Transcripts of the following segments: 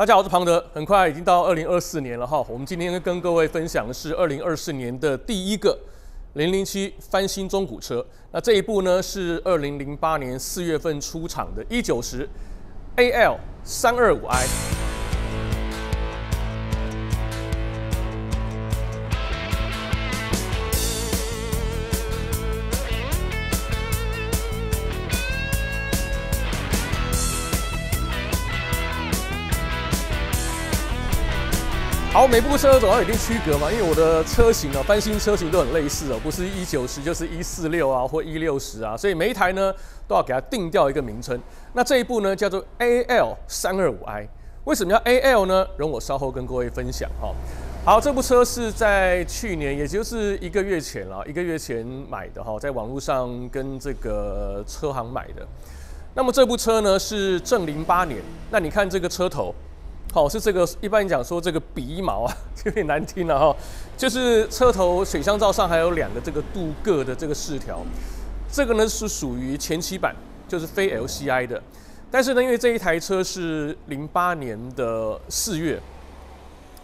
大家好，我是庞德。很快已经到二零二四年了哈，我们今天跟各位分享的是二零二四年的第一个零零七翻新中古车。那这一部呢是二零零八年四月份出厂的一九十 AL 三二五 i。每部车总要有一定区隔嘛，因为我的车型啊，翻新车型都很类似哦，不是一九十就是一四六啊，或一六十啊，所以每一台呢都要给它定掉一个名称。那这一部呢叫做 AL 三二五 i，为什么叫 AL 呢？容我稍后跟各位分享哈。好，这部车是在去年，也就是一个月前了，一个月前买的哈，在网络上跟这个车行买的。那么这部车呢是正零八年，那你看这个车头。好，是这个一般讲说这个鼻毛啊，有点难听了哈。就是车头水箱罩上还有两个这个镀铬的这个饰条，这个呢是属于前期版，就是非 LCI 的。但是呢，因为这一台车是零八年的四月，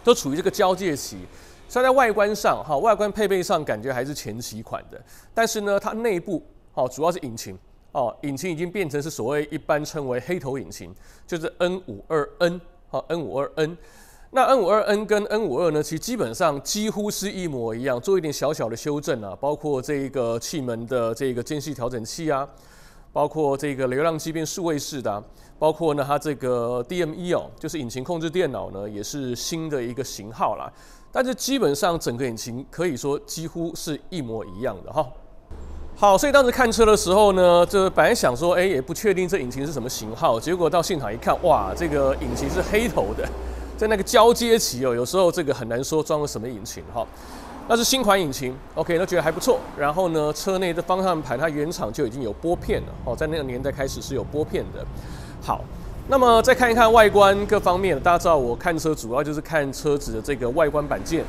都处于这个交界期，所以在外观上哈，外观配备上感觉还是前期款的。但是呢，它内部哦，主要是引擎哦，引擎已经变成是所谓一般称为黑头引擎，就是 N 五二 N。好，N 五二 N，那 N 五二 N 跟 N 五二呢，其实基本上几乎是一模一样，做一点小小的修正啊，包括这一个气门的这个间隙调整器啊，包括这个流量机变数位式的，包括呢它这个 DME 哦，就是引擎控制电脑呢，也是新的一个型号啦。但是基本上整个引擎可以说几乎是一模一样的哈。好，所以当时看车的时候呢，就本来想说，哎，也不确定这引擎是什么型号。结果到现场一看，哇，这个引擎是黑头的，在那个交接期哦，有时候这个很难说装了什么引擎哈。那是新款引擎，OK，那觉得还不错。然后呢，车内的方向盘它原厂就已经有拨片了哦，在那个年代开始是有拨片的。好，那么再看一看外观各方面，大家知道我看车主要就是看车子的这个外观板件。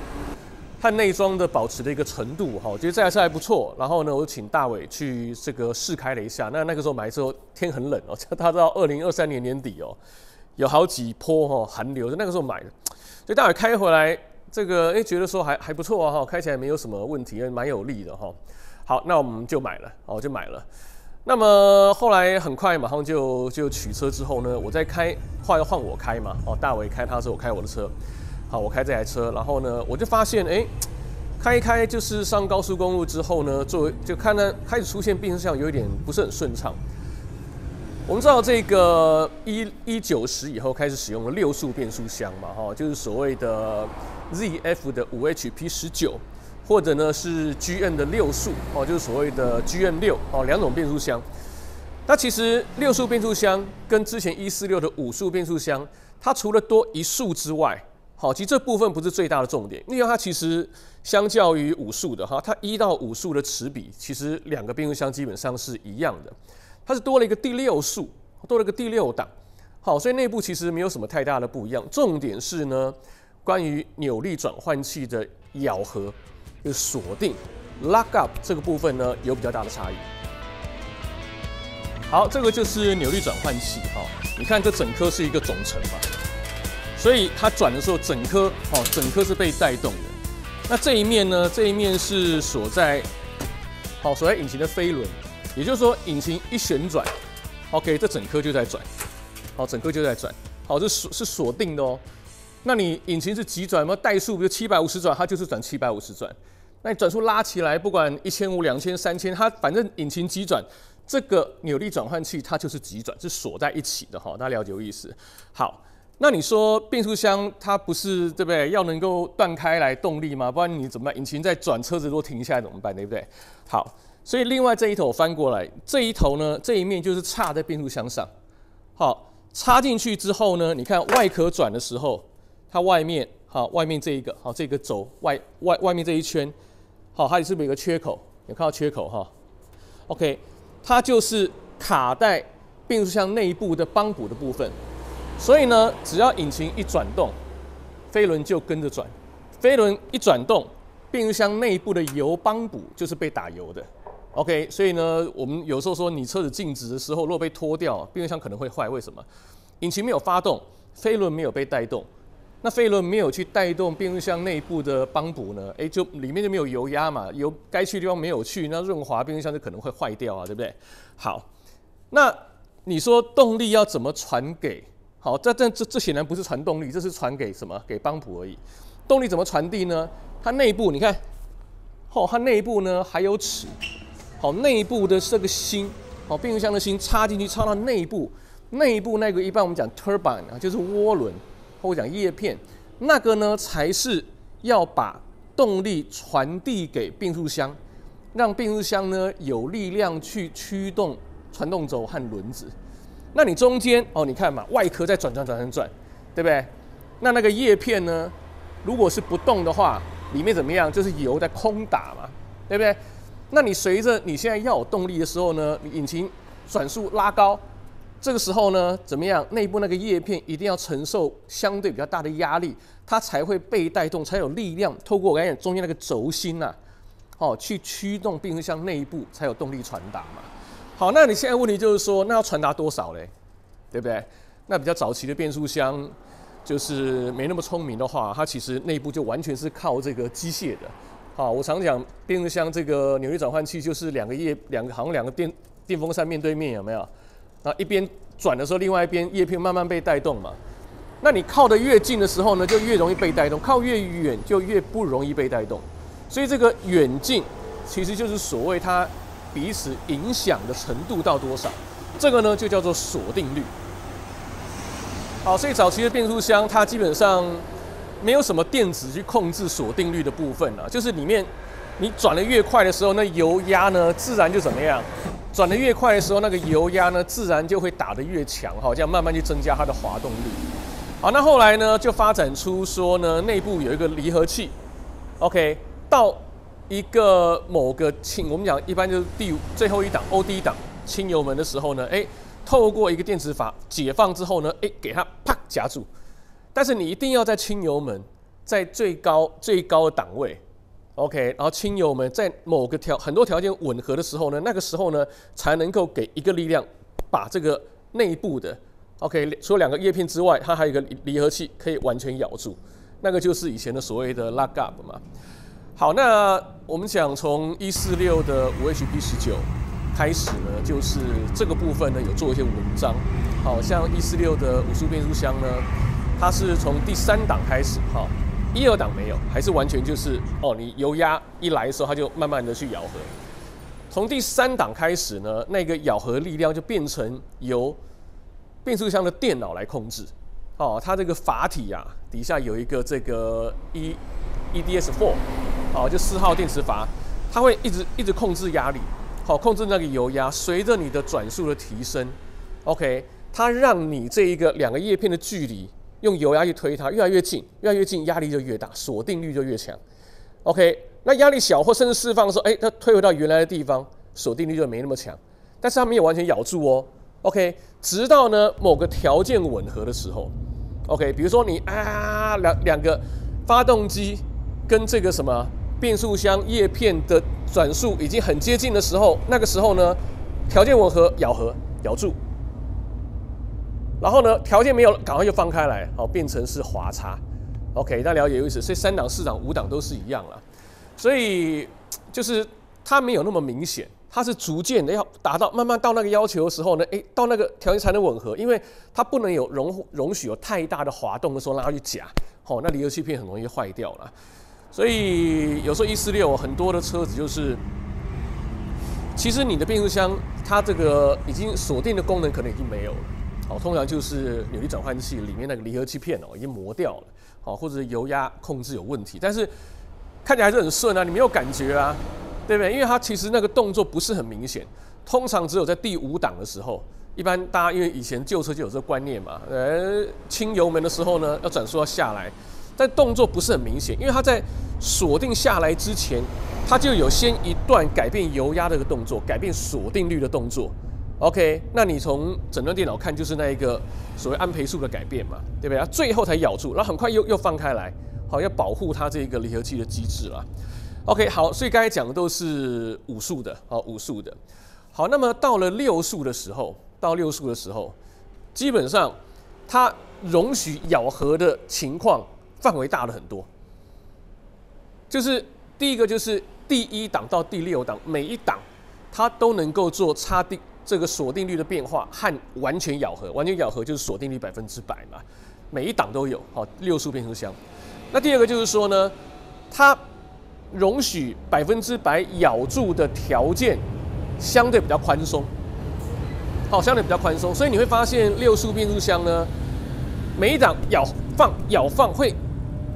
和内装的保持的一个程度，哈，我觉得这台车还不错。然后呢，我就请大伟去这个试开了一下。那那个时候买的时候天很冷哦，他知道二零二三年年底哦，有好几波哈寒流，就那个时候买的。所以大伟开回来，这个哎觉得说还还不错啊哈，开起来没有什么问题，蛮有力的哈。好，那我们就买了，哦就买了。那么后来很快马上就就取车之后呢，我再开，换换我开嘛，哦大伟开他的时候，我开我的车。好，我开这台车，然后呢，我就发现，哎，开一开就是上高速公路之后呢，作为就看到开始出现变速箱有一点不是很顺畅。我们知道这个一一九十以后开始使用了六速变速箱嘛，哈，就是所谓的 ZF 的五 HP 十九，或者呢是 GN 的六速，哦，就是所谓的 GN 六，哦，两种变速箱。那其实六速变速箱跟之前一四六的五速变速箱，它除了多一速之外，好，其实这部分不是最大的重点，因为它其实相较于五速的哈，它一到五速的齿比，其实两个变速箱基本上是一样的，它是多了一个第六速，多了个第六档。好，所以内部其实没有什么太大的不一样。重点是呢，关于扭力转换器的咬合、就锁定、lock up 这个部分呢，有比较大的差异。好，这个就是扭力转换器哈，你看这整颗是一个总成嘛。所以它转的时候，整颗哦，整颗是被带动的。那这一面呢？这一面是锁在好锁在引擎的飞轮，也就是说，引擎一旋转，OK，这整颗就在转，好，整颗就在转，好，这锁是锁定的哦。那你引擎是急转吗？怠速，比如七百五十转，它就是转七百五十转。那你转速拉起来，不管一千五、两千、三千，它反正引擎急转，这个扭力转换器它就是急转，是锁在一起的哈。大家了解我意思？好。那你说变速箱它不是对不对？要能够断开来动力吗？不然你怎么办？引擎在转，车子如果停下来怎么办？对不对？好，所以另外这一头翻过来，这一头呢，这一面就是插在变速箱上。好，插进去之后呢，你看外壳转的时候，它外面好，外面这一个好，这个轴外外外面这一圈，好，它也是有个缺口，有看到缺口哈？OK，它就是卡在变速箱内部的帮补的部分。所以呢，只要引擎一转动，飞轮就跟着转。飞轮一转动，变速箱内部的油帮补就是被打油的。OK，所以呢，我们有时候说你车子静止的时候，如果被拖掉，变速箱可能会坏。为什么？引擎没有发动，飞轮没有被带动，那飞轮没有去带动变速箱内部的帮补呢？诶，就里面就没有油压嘛，油该去的地方没有去，那润滑变速箱就可能会坏掉啊，对不对？好，那你说动力要怎么传给？好，这这这这显然不是传动力，这是传给什么？给帮补而已。动力怎么传递呢？它内部你看，哦，它内部呢还有齿，好，内部的这个芯，好，变速箱的芯插进去，插到内部，内部那个一般我们讲 turbine 啊，就是涡轮，或者讲叶片，那个呢才是要把动力传递给变速箱，让变速箱呢有力量去驱动传动轴和轮子。那你中间哦，你看嘛，外壳在转转转转转，对不对？那那个叶片呢，如果是不动的话，里面怎么样？就是油在空打嘛，对不对？那你随着你现在要有动力的时候呢，你引擎转速拉高，这个时候呢，怎么样？内部那个叶片一定要承受相对比较大的压力，它才会被带动，才有力量透过我刚才讲中间那个轴心呐，哦，去驱动变速箱内部才有动力传达嘛。好，那你现在问题就是说，那要传达多少嘞？对不对？那比较早期的变速箱，就是没那么聪明的话，它其实内部就完全是靠这个机械的。好，我常讲变速箱这个扭力转换器就是两个叶，两个好像两个电电风扇面对面，有没有？那一边转的时候，另外一边叶片慢慢被带动嘛。那你靠得越近的时候呢，就越容易被带动；靠越远就越不容易被带动。所以这个远近其实就是所谓它。彼此影响的程度到多少？这个呢就叫做锁定率。好，所以早期的变速箱它基本上没有什么电子去控制锁定率的部分了，就是里面你转的越快的时候，那油压呢自然就怎么样？转的越快的时候，那个油压呢自然就会打得越强，哈，这样慢慢去增加它的滑动力。好，那后来呢就发展出说呢内部有一个离合器，OK 到。一个某个轻，我们讲一般就是第最后一档 O D 档轻油门的时候呢，哎，透过一个电磁阀解放之后呢，哎，给它啪夹住。但是你一定要在轻油门在最高最高的档位，OK，然后轻油门在某个条很多条件吻合的时候呢，那个时候呢才能够给一个力量，把这个内部的 OK 除了两个叶片之外，它还有一个离合器可以完全咬住，那个就是以前的所谓的 lock up 嘛。好，那我们讲从一四六的五 HP 十九开始呢，就是这个部分呢有做一些文章。好像一四六的五速变速箱呢，它是从第三档开始，哈，一二档没有，还是完全就是哦，你油压一来的时候，它就慢慢的去咬合。从第三档开始呢，那个咬合力量就变成由变速箱的电脑来控制。哦，它这个阀体啊，底下有一个这个 E EDS Four。好，就四号电磁阀，它会一直一直控制压力，好，控制那个油压。随着你的转速的提升，OK，它让你这一个两个叶片的距离，用油压去推它，越来越近，越来越近，压力就越大，锁定率就越强。OK，那压力小或甚至释放的时候，哎，它退回到原来的地方，锁定率就没那么强。但是它没有完全咬住哦，OK，直到呢某个条件吻合的时候，OK，比如说你啊两两个发动机跟这个什么。变速箱叶片的转速已经很接近的时候，那个时候呢，条件吻合，咬合，咬住，然后呢，条件没有，赶快就放开来，好，变成是滑差。OK，大家了解意思？所以三档、四档、五档都是一样了。所以就是它没有那么明显，它是逐渐的要达到，慢慢到那个要求的时候呢，诶，到那个条件才能吻合，因为它不能有容容许有太大的滑动的时候拉去夹，好，那离合器片很容易坏掉了。所以有时候一四六很多的车子就是，其实你的变速箱它这个已经锁定的功能可能已经没有了，哦，通常就是扭力转换器里面那个离合器片哦已经磨掉了，好，或者油压控制有问题，但是看起来还是很顺啊，你没有感觉啊，对不对？因为它其实那个动作不是很明显，通常只有在第五档的时候，一般大家因为以前旧车就有这个观念嘛，呃，轻油门的时候呢，要转速要下来。但动作不是很明显，因为它在锁定下来之前，它就有先一段改变油压的一个动作，改变锁定率的动作。OK，那你从整段电脑看，就是那一个所谓安培数的改变嘛，对不对？它最后才咬住，然后很快又又放开来，好要保护它这个离合器的机制了。OK，好，所以刚才讲的都是五速的，好五速的。好，那么到了六速的时候，到六速的时候，基本上它容许咬合的情况范围大了很多。就是第一个就是第一档到第六档每一档，它都能够做插定这个锁定率的变化和完全咬合，完全咬合就是锁定率百分之百嘛，每一档都有。好，六速变速箱。那第二个就是说呢，它容许百分之百咬住的条件相对比较宽松。好，相对比较宽松，所以你会发现六速变速箱呢，每一档咬放咬放会，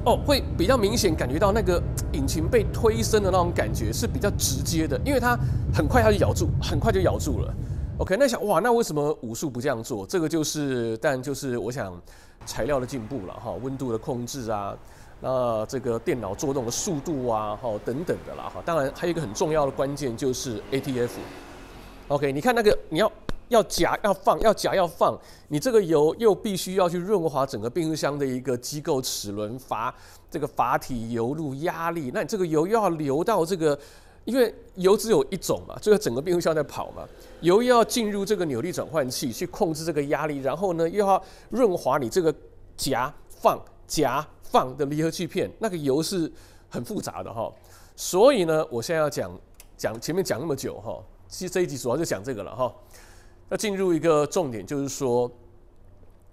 哦，会比较明显感觉到那个引擎被推升的那种感觉是比较直接的，因为它很快它就咬住，很快就咬住了。OK，那想哇，那为什么五速不这样做？这个就是，但就是我想材料的进步了哈，温度的控制啊，那这个电脑做动的速度啊，哈等等的啦哈。当然还有一个很重要的关键就是 ATF。OK，你看那个你要。要夹要放要夹要放，你这个油又必须要去润滑整个变速箱的一个机构齿轮阀这个阀体油路压力，那你这个油又要流到这个，因为油只有一种嘛，这个整个变速箱在跑嘛，油又要进入这个扭力转换器去控制这个压力，然后呢又要润滑你这个夹放夹放的离合器片，那个油是很复杂的哈，所以呢，我现在要讲讲前面讲那么久哈，其实这一集主要就讲这个了哈。那进入一个重点，就是说，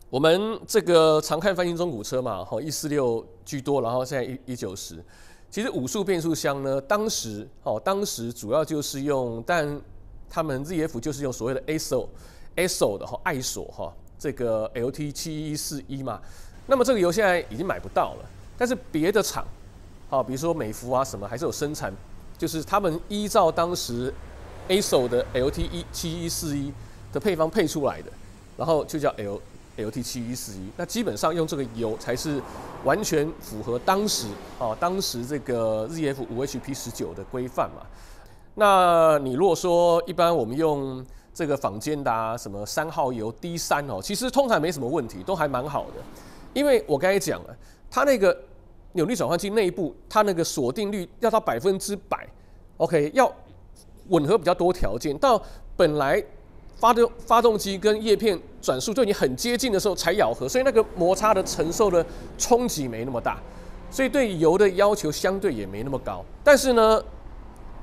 我们这个常看翻新中古车嘛，哈，一四六居多，然后现在一一九十，其实五速变速箱呢，当时哦，当时主要就是用，但他们 ZF 就是用所谓的 ASO，ASO 的哈，爱索哈，这个 LT 七一四一嘛，那么这个油现在已经买不到了，但是别的厂，好，比如说美孚啊什么，还是有生产，就是他们依照当时 ASO 的 LT 一七一四一。的配方配出来的，然后就叫 L L T 七一四一，那基本上用这个油才是完全符合当时啊当时这个 Z F 五 H P 十九的规范嘛。那你如果说一般我们用这个坊间的啊什么三号油 D 三哦，其实通常没什么问题，都还蛮好的。因为我刚才讲了，它那个扭力转换器内部，它那个锁定率要到百分之百，OK，要吻合比较多条件，到本来。发动发动机跟叶片转速对你很接近的时候才咬合，所以那个摩擦的承受的冲击没那么大，所以对油的要求相对也没那么高。但是呢，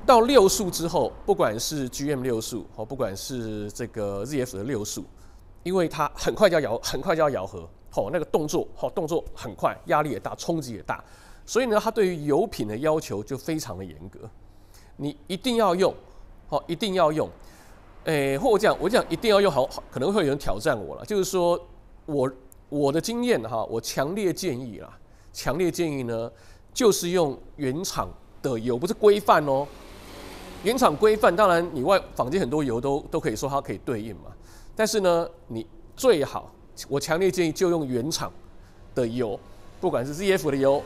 到六速之后，不管是 GM 六速哦，不管是这个 ZF 的六速，因为它很快就要咬，很快就要咬合，哦，那个动作哦，动作很快，压力也大，冲击也大，所以呢，它对于油品的要求就非常的严格，你一定要用，好，一定要用。诶，或我讲，我讲一定要用好，可能会有人挑战我了。就是说，我我的经验哈，我强烈建议啦，强烈建议呢，就是用原厂的油，不是规范哦。原厂规范，当然你外坊间很多油都都可以说它可以对应嘛。但是呢，你最好，我强烈建议就用原厂的油，不管是 ZF 的油、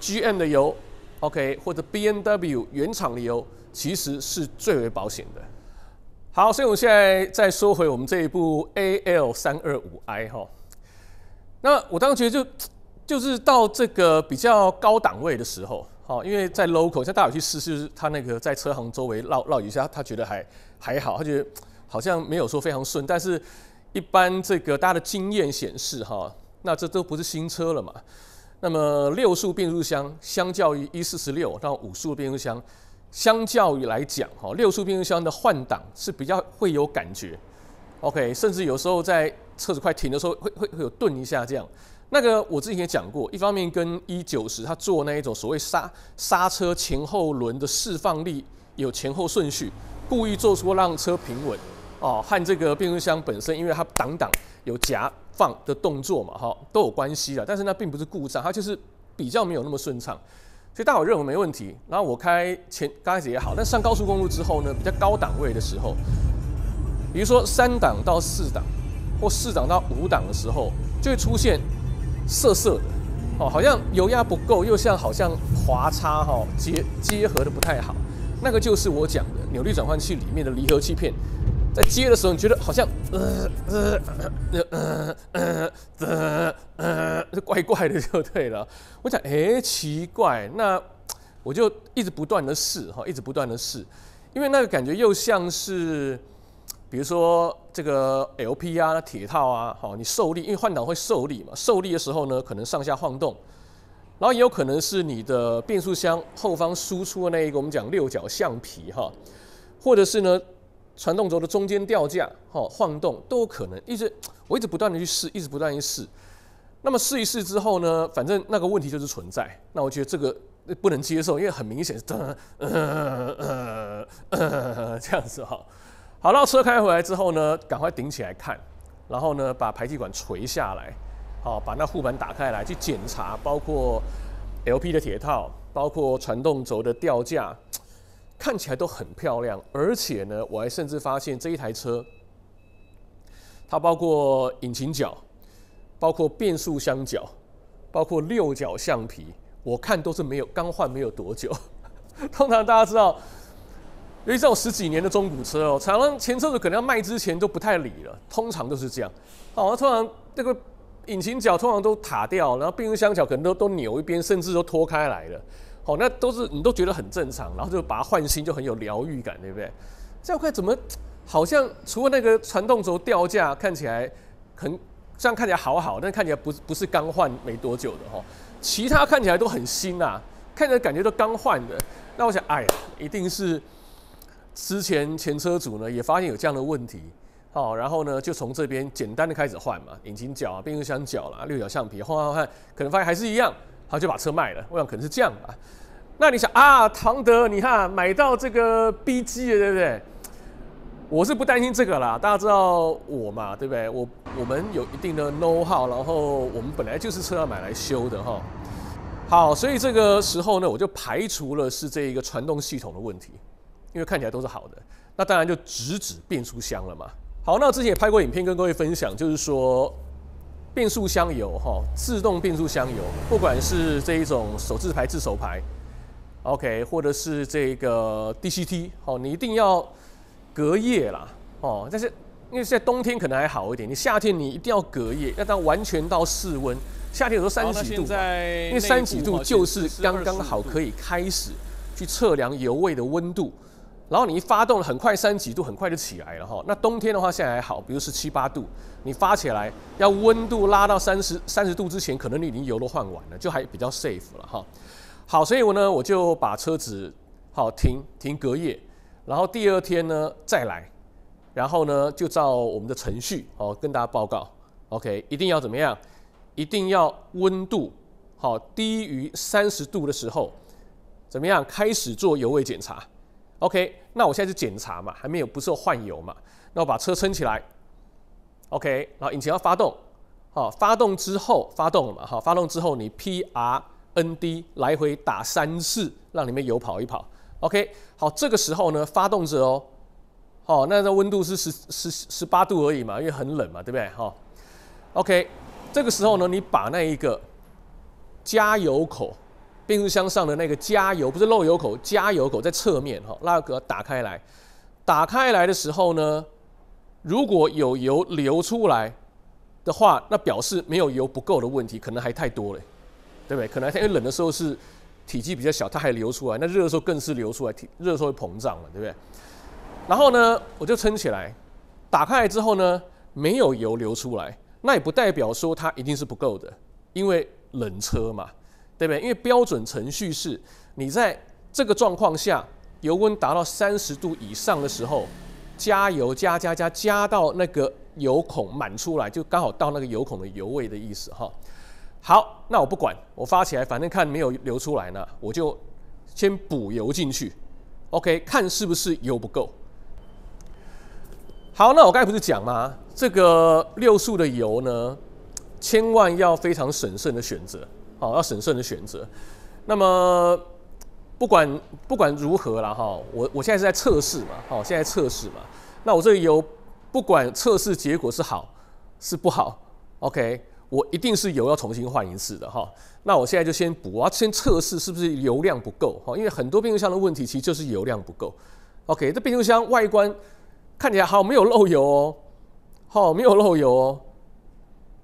GM 的油，OK，或者 BNW 原厂的油，其实是最为保险的。好，所以我们现在再说回我们这一部 A L 三二五 I 哈。那我当时觉得就 就是到这个比较高档位的时候，好，因为在 local，像大家去试试，他那个在车行周围绕绕一下，他觉得还还好，他觉得 好像没有说非常顺。但是，一般这个大家的经验显示哈，那这都不是新车了嘛。那么六速变速箱相较于一四十六到五速变速箱。相较于来讲，哈，六速变速箱的换挡是比较会有感觉，OK，甚至有时候在车子快停的时候，会会会有顿一下这样。那个我之前也讲过，一方面跟一九十它做那一种所谓刹刹车前后轮的释放力有前后顺序，故意做出让车平稳哦，和这个变速箱本身，因为它挡挡有夹放的动作嘛，哈，都有关系的。但是那并不是故障，它就是比较没有那么顺畅。所以大伙认为没问题，然后我开前刚开始也好，但上高速公路之后呢，比较高档位的时候，比如说三档到四档，或四档到五档的时候，就会出现涩涩的，哦，好像油压不够，又像好像滑差哈结结合的不太好，那个就是我讲的扭力转换器里面的离合器片。在接的时候，你觉得好像呃呃呃呃呃呃，就怪怪的就对了。我讲哎奇怪，那我就一直不断的试哈，一直不断的试，因为那个感觉又像是比如说这个 LP 啊、铁套啊，好，你受力，因为换挡会受力嘛，受力的时候呢，可能上下晃动，然后也有可能是你的变速箱后方输出的那一个我们讲六角橡皮哈，或者是呢传动轴的中间吊架哈晃动都有可能，一直我一直不断的去试，一直不断去试，那么试一试之后呢，反正那个问题就是存在，那我觉得这个不能接受，因为很明显是这样子哈。好，然后车开回来之后呢，赶快顶起来看，然后呢，把排气管垂下来，好，把那护板打开来去检查，包括 LP 的铁套，包括传动轴的吊架，看起来都很漂亮。而且呢，我还甚至发现这一台车，它包括引擎角，包括变速箱角，包括六角橡皮，我看都是没有刚换没有多久。通常大家知道。因为这种十几年的中古车哦，常常前车主可能要卖之前都不太理了，通常都是这样。哦，通常这个引擎角通常都塔掉，然后变速箱角可能都都扭一边，甚至都脱开来了。好，那都是你都觉得很正常，然后就把它换新，就很有疗愈感，对不对？这样看怎么好像除了那个传动轴吊架看起来很这样看起来好好，但看起来不不是刚换没多久的哈，其他看起来都很新啊，看起来感觉都刚换的。那我想，哎呀，一定是。之前前车主呢也发现有这样的问题，好，然后呢就从这边简单的开始换嘛，引擎角啊、变速箱角啦、六角橡皮换换换，可能发现还是一样，他就把车卖了。我想可能是这样吧。那你想啊，唐德，你看买到这个 B G 了，对不对？我是不担心这个啦，大家知道我嘛，对不对？我我们有一定的 know how，然后我们本来就是车要买来修的哈。好，所以这个时候呢，我就排除了是这一个传动系统的问题。因为看起来都是好的，那当然就直指变速箱了嘛。好，那之前也拍过影片跟各位分享，就是说变速箱油哈，自动变速箱油，不管是这一种手自排、自手排，OK，或者是这个 DCT，好，你一定要隔夜啦，哦，但是因为现在冬天可能还好一点，你夏天你一定要隔夜，要到完全到室温，夏天有时候三十几度，因为三十几度就是刚刚好可以开始去测量油位的温度。然后你一发动，很快三几度，很快就起来了哈。那冬天的话，现在还好，比如十七八度，你发起来要温度拉到三十三十度之前，可能你已经油都换完了，就还比较 safe 了哈。好，所以我呢，我就把车子好停停隔夜，然后第二天呢再来，然后呢就照我们的程序哦跟大家报告，OK，一定要怎么样？一定要温度好低于三十度的时候，怎么样开始做油位检查？OK，那我现在是检查嘛，还没有不是换油嘛？那我把车撑起来，OK，然后引擎要发动，好，发动之后发动了嘛，好，发动之后你 PRND 来回打三次，让里面油跑一跑，OK，好，这个时候呢发动着哦，好，那这温度是十十十八度而已嘛，因为很冷嘛，对不对？哈，OK，这个时候呢你把那一个加油口。变速箱上的那个加油不是漏油口，加油口在侧面哈，那个打开来，打开来的时候呢，如果有油流出来的话，那表示没有油不够的问题，可能还太多了，对不对？可能因为冷的时候是体积比较小，它还流出来，那热的时候更是流出来，体热的时候会膨胀了，对不对？然后呢，我就撑起来，打开来之后呢，没有油流出来，那也不代表说它一定是不够的，因为冷车嘛。对不对？因为标准程序是，你在这个状况下，油温达到三十度以上的时候，加油加加加加到那个油孔满出来，就刚好到那个油孔的油位的意思哈。好，那我不管，我发起来，反正看没有流出来呢，我就先补油进去，OK，看是不是油不够。好，那我刚才不是讲吗？这个六速的油呢，千万要非常审慎的选择。好，要审慎的选择。那么不管不管如何了哈，我我现在是在测试嘛，好，现在测试嘛。那我这个油不管测试结果是好是不好，OK，我一定是油要重新换一次的哈。那我现在就先补，我要先测试是不是油量不够哈，因为很多变速箱的问题其实就是油量不够。OK，这变速箱外观看起来好，没有漏油哦，好，没有漏油哦。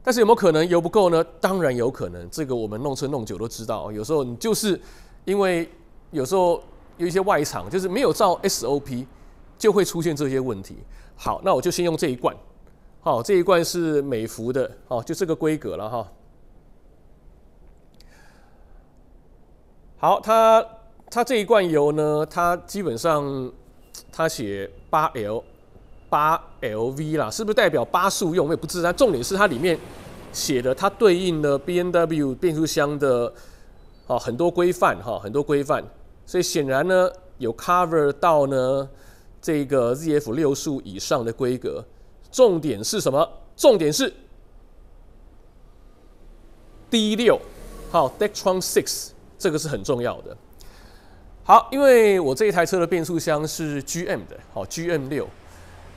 但是有没有可能油不够呢？当然有可能，这个我们弄车弄久都知道。有时候你就是因为有时候有一些外厂就是没有照 SOP，就会出现这些问题。好，那我就先用这一罐。好，这一罐是美孚的，哦，就这个规格了哈。好，它它这一罐油呢，它基本上它写八 L 八 LV 啦，是不是代表八速用？我也不知道。重点是它里面写的，它对应的 B N W 变速箱的哦很多规范哈，很多规范。所以显然呢，有 cover 到呢这个 Z F 六速以上的规格。重点是什么？重点是 D 六，好 Dectron Six。这个是很重要的。好，因为我这一台车的变速箱是 GM 的，好 GM 六。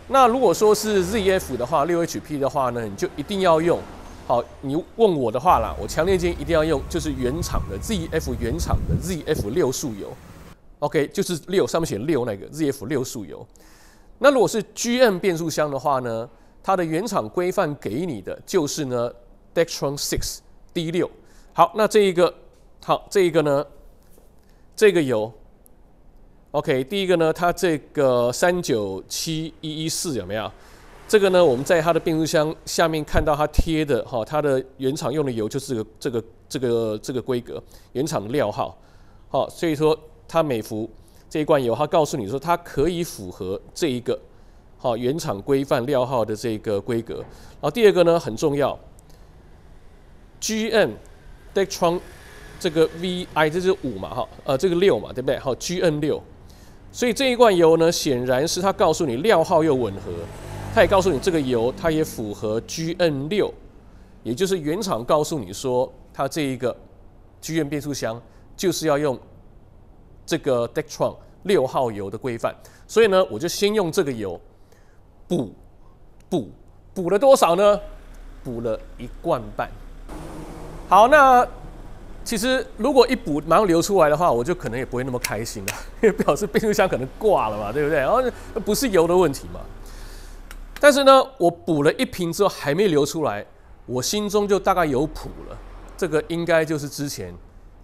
那如果说是 ZF 的话，六 HP 的话呢，你就一定要用。好，你问我的话啦，我强烈建议一定要用，就是原厂的 ZF 原厂的 ZF 六速油。OK，就是六上面写六那个 ZF 六速油。那如果是 GM 变速箱的话呢，它的原厂规范给你的就是呢 Dectron Six D 六。好，那这一个。好，这一个呢，这个油，OK，第一个呢，它这个三九七一一四有没有？这个呢，我们在它的变速箱下面看到它贴的哈，它的原厂用的油就是这个这个这个这个规格，原厂料号。好，所以说它美孚这一罐油，它告诉你说它可以符合这一个好原厂规范料号的这个规格。然后第二个呢很重要，GM Dectron。这个 V I 这是五嘛哈，呃，这个六嘛，对不对？好，G N 六，所以这一罐油呢，显然是它告诉你料号又吻合，它也告诉你这个油它也符合 G N 六，也就是原厂告诉你说它这一个 G N 变速箱就是要用这个 Dectron 六号油的规范，所以呢，我就先用这个油补补补了多少呢？补了一罐半。好，那。其实如果一补马上流出来的话，我就可能也不会那么开心了，因为表示变速箱可能挂了嘛，对不对？然后不是油的问题嘛。但是呢，我补了一瓶之后还没流出来，我心中就大概有谱了。这个应该就是之前，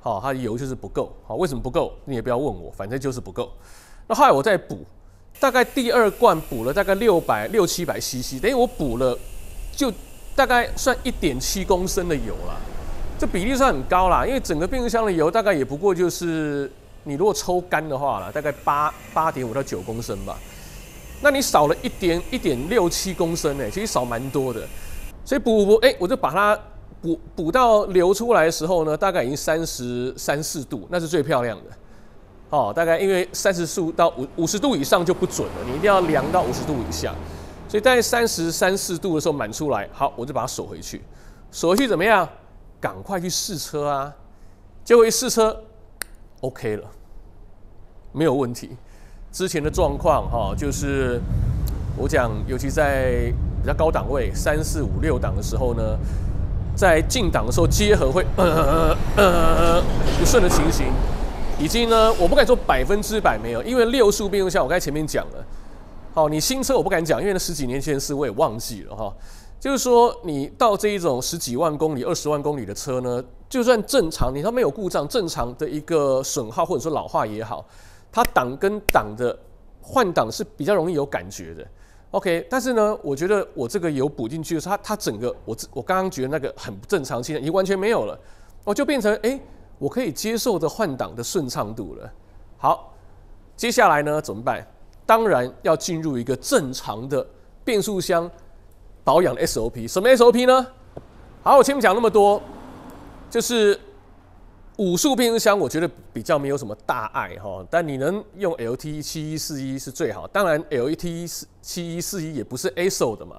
好，它的油就是不够。好，为什么不够？你也不要问我，反正就是不够。那后来我再补，大概第二罐补了大概六百六七百 CC，等于我补了就大概算一点七公升的油了。这比例算很高啦，因为整个变速箱的油大概也不过就是你如果抽干的话啦，大概八八点五到九公升吧。那你少了一点一点六七公升呢，其实少蛮多的。所以补补补，哎，我就把它补补到流出来的时候呢，大概已经三十三四度，那是最漂亮的。哦，大概因为三十度到五五十度以上就不准了，你一定要量到五十度以下。所以在三十三四度的时候满出来，好，我就把它锁回去。锁回去怎么样？赶快去试车啊！结果一试车，OK 了，没有问题。之前的状况哈，就是我讲，尤其在比较高档位三四五六档的时候呢，在进档的时候结合会 呃呃呃不顺的情形，已经呢，我不敢说百分之百没有，因为六速变速箱我刚才前面讲了。好，你新车我不敢讲，因为那十几年前的事我也忘记了哈。就是说，你到这一种十几万公里、二十万公里的车呢，就算正常，你它没有故障，正常的一个损耗或者说老化也好，它档跟档的换挡是比较容易有感觉的。OK，但是呢，我觉得我这个油补进去的时候，它它整个我我刚刚觉得那个很不正常，现在已经完全没有了，我就变成哎，我可以接受的换挡的顺畅度了。好，接下来呢怎么办？当然要进入一个正常的变速箱。保养的 SOP 什么 SOP 呢？好，我前面讲那么多，就是五速变速箱，我觉得比较没有什么大碍哈。但你能用 LT 七一四一是最好，当然 LT 四七一四一也不是 ASO 的嘛。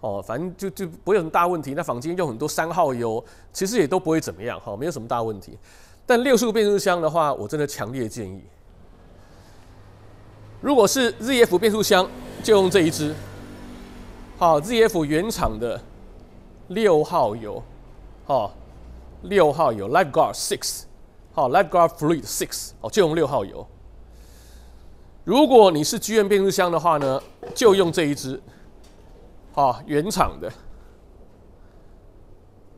哦，反正就就不会有什么大问题。那坊间用很多三号油，其实也都不会怎么样哈，没有什么大问题。但六速变速箱的话，我真的强烈建议，如果是 ZF 变速箱，就用这一支。好，ZF 原厂的六号油，好，六号油，LifeGuard Six，好，LifeGuard Fluid Six，哦，就用六号油。如果你是剧院变速箱的话呢，就用这一支，好，原厂的，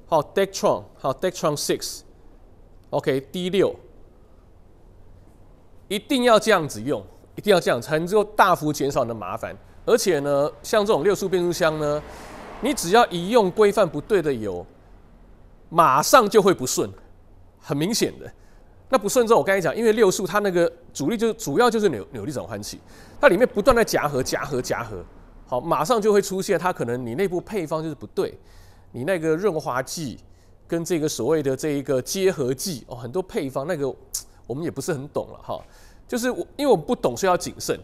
好，Dectron，好，Dectron Six，OK，D 六，一定要这样子用，一定要这样才能够大幅减少你的麻烦。而且呢，像这种六速变速箱呢，你只要一用规范不对的油，马上就会不顺，很明显的。那不顺之后，我刚才讲，因为六速它那个主力就主要就是扭扭力转换器，它里面不断在夹合、夹合、夹合，好，马上就会出现它可能你内部配方就是不对，你那个润滑剂跟这个所谓的这一个结合剂哦，很多配方那个 我们也不是很懂了哈，就是我因为我不懂，所以要谨慎，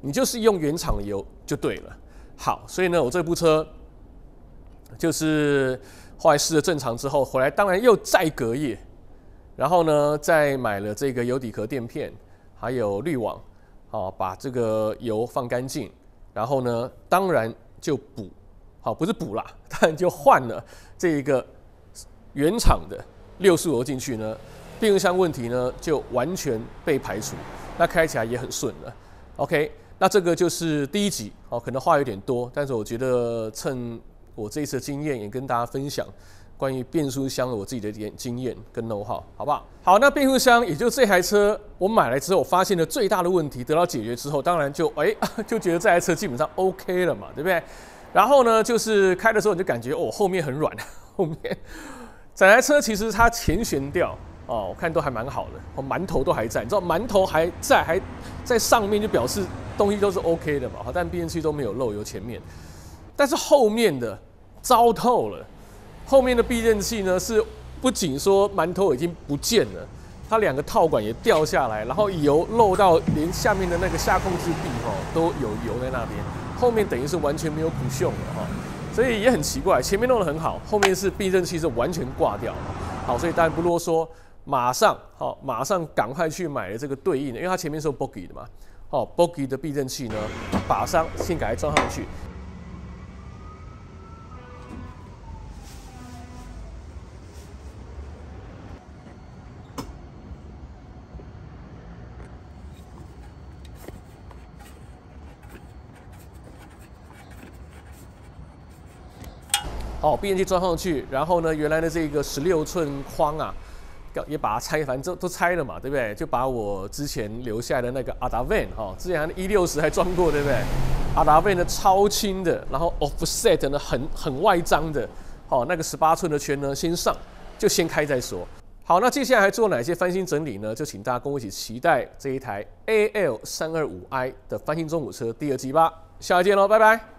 你就是用原厂油就对了。好，所以呢，我这部车就是后来试了正常之后回来，当然又再隔夜。然后呢，再买了这个油底壳垫片，还有滤网，好，把这个油放干净。然后呢，当然就补，好，不是补啦，当然就换了这一个原厂的六速油进去呢，变速箱问题呢就完全被排除，那开起来也很顺了。OK，那这个就是第一集，哦，可能话有点多，但是我觉得趁我这一次的经验也跟大家分享。关于变速箱的我自己的点经验跟 know how，好不好？好，那变速箱也就这台车，我买来之后发现了最大的问题得到解决之后，当然就哎 就觉得这台车基本上 OK 了嘛，对不对？然后呢，就是开的时候你就感觉哦后面很软，后面整台车其实它前悬吊哦，我看都还蛮好的，哦馒头都还在，你知道馒头还在还在上面就表示东西都是 OK 的嘛，好，但变速器都没有漏油前面，但是后面的糟透了。后面的避震器呢，是不仅说馒头已经不见了，它两个套管也掉下来，然后油漏到连下面的那个下控制臂哈都有油在那边，后面等于是完全没有补锈了哈，所以也很奇怪，前面弄得很好，后面是避震器是完全挂掉了，好，所以当然不啰嗦，马上好，马上赶快去买了这个对应的，因为它前面是 Bogie 的嘛，哦，Bogie 的避震器呢，马上先给它装上去。哦，避震器装上去，然后呢，原来的这个十六寸框啊，也把它拆，反正都都拆了嘛，对不对？就把我之前留下的那个阿达 van 哈，之前一六十还装过，对不对？阿达 van 的超轻的，然后 offset 呢很很外张的，好，那个十八寸的圈呢先上，就先开再说。好，那接下来还做哪些翻新整理呢？就请大家跟我一起期待这一台 A L 三二五 I 的翻新中古车第二集吧。下期见喽，拜拜。